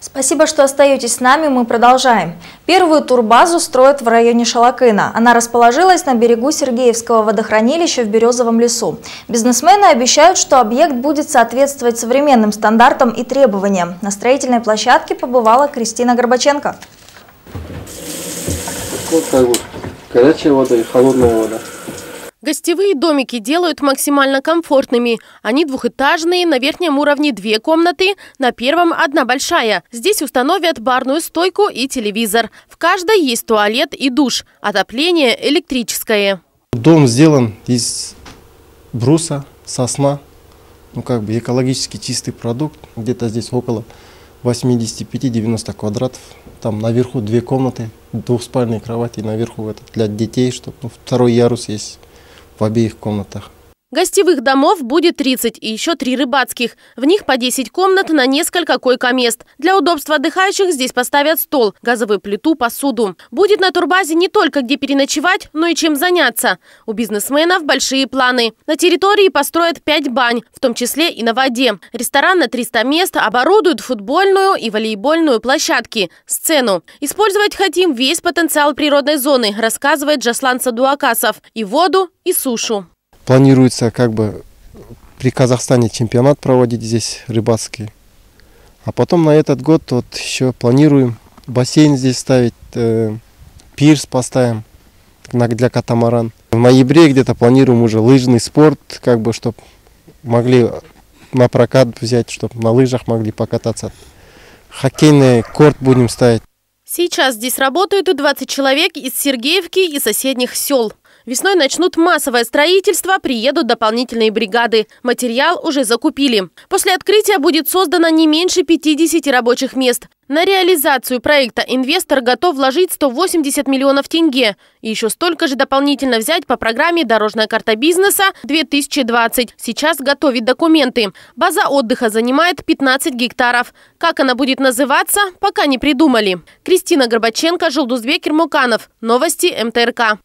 Спасибо, что остаетесь с нами, мы продолжаем. Первую турбазу строят в районе Шалакына. Она расположилась на берегу Сергеевского водохранилища в Березовом лесу. Бизнесмены обещают, что объект будет соответствовать современным стандартам и требованиям. На строительной площадке побывала Кристина Горбаченко. Вот как бы горячая вода и холодная вода. Гостевые домики делают максимально комфортными. Они двухэтажные, на верхнем уровне две комнаты, на первом одна большая. Здесь установят барную стойку и телевизор. В каждой есть туалет и душ. Отопление электрическое. Дом сделан из бруса, сосна. Ну, как бы экологически чистый продукт. Где-то здесь около 85-90 квадратов. Там наверху две комнаты, двухспальные кровати, наверху для детей, чтобы ну, второй ярус есть в обеих комнатах. Гостевых домов будет 30 и еще три рыбацких. В них по 10 комнат на несколько койко-мест. Для удобства отдыхающих здесь поставят стол, газовую плиту, посуду. Будет на турбазе не только где переночевать, но и чем заняться. У бизнесменов большие планы. На территории построят 5 бань, в том числе и на воде. Ресторан на 300 мест оборудуют футбольную и волейбольную площадки, сцену. Использовать хотим весь потенциал природной зоны, рассказывает Джаслан Садуакасов. И воду, и сушу. Планируется как бы при Казахстане чемпионат проводить здесь рыбацкий. А потом на этот год вот еще планируем бассейн здесь ставить, э, пирс поставим для катамаран. В ноябре где-то планируем уже лыжный спорт, как бы, чтобы могли на прокат взять, чтобы на лыжах могли покататься. Хоккейный корт будем ставить. Сейчас здесь работают 20 человек из Сергеевки и соседних сел. Весной начнут массовое строительство, приедут дополнительные бригады. Материал уже закупили. После открытия будет создано не меньше 50 рабочих мест. На реализацию проекта инвестор готов вложить 180 миллионов тенге. И еще столько же дополнительно взять по программе «Дорожная карта бизнеса-2020». Сейчас готовит документы. База отдыха занимает 15 гектаров. Как она будет называться, пока не придумали. Кристина Горбаченко, Желдузбек Муканов. Новости МТРК.